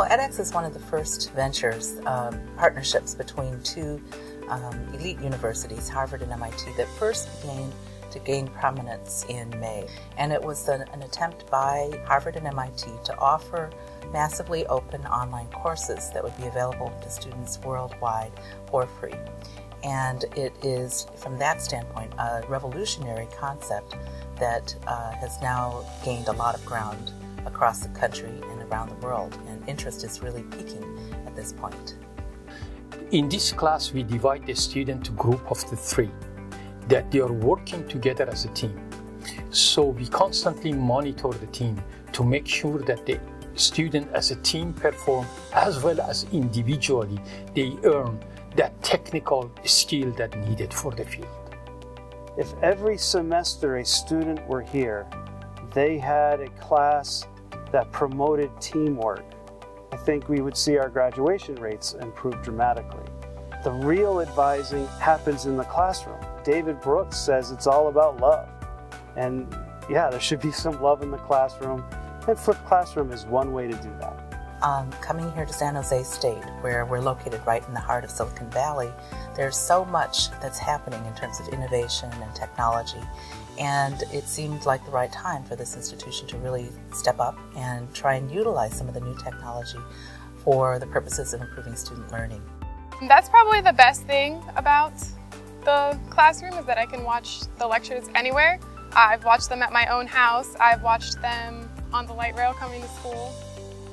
Well, edX is one of the first ventures, um, partnerships between two um, elite universities, Harvard and MIT, that first began to gain prominence in May. And it was an, an attempt by Harvard and MIT to offer massively open online courses that would be available to students worldwide for free. And it is, from that standpoint, a revolutionary concept that uh, has now gained a lot of ground across the country and around the world. And interest is really peaking at this point. In this class, we divide the student to group of the three, that they are working together as a team. So we constantly monitor the team to make sure that the student as a team perform as well as individually they earn that technical skill that needed for the field. If every semester a student were here, they had a class that promoted teamwork, I think we would see our graduation rates improve dramatically. The real advising happens in the classroom. David Brooks says it's all about love. And yeah, there should be some love in the classroom, and Flipped Classroom is one way to do that. Um, coming here to San Jose State, where we're located right in the heart of Silicon Valley, there's so much that's happening in terms of innovation and technology. And it seemed like the right time for this institution to really step up and try and utilize some of the new technology for the purposes of improving student learning. That's probably the best thing about the classroom is that I can watch the lectures anywhere. I've watched them at my own house. I've watched them on the light rail coming to school.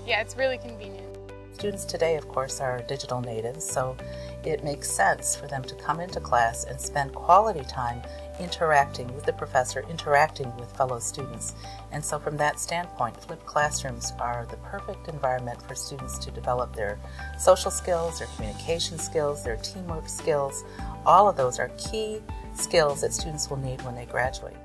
Yeah, it's really convenient. Students today, of course, are digital natives, so it makes sense for them to come into class and spend quality time interacting with the professor, interacting with fellow students. And so, from that standpoint, flipped classrooms are the perfect environment for students to develop their social skills, their communication skills, their teamwork skills. All of those are key skills that students will need when they graduate.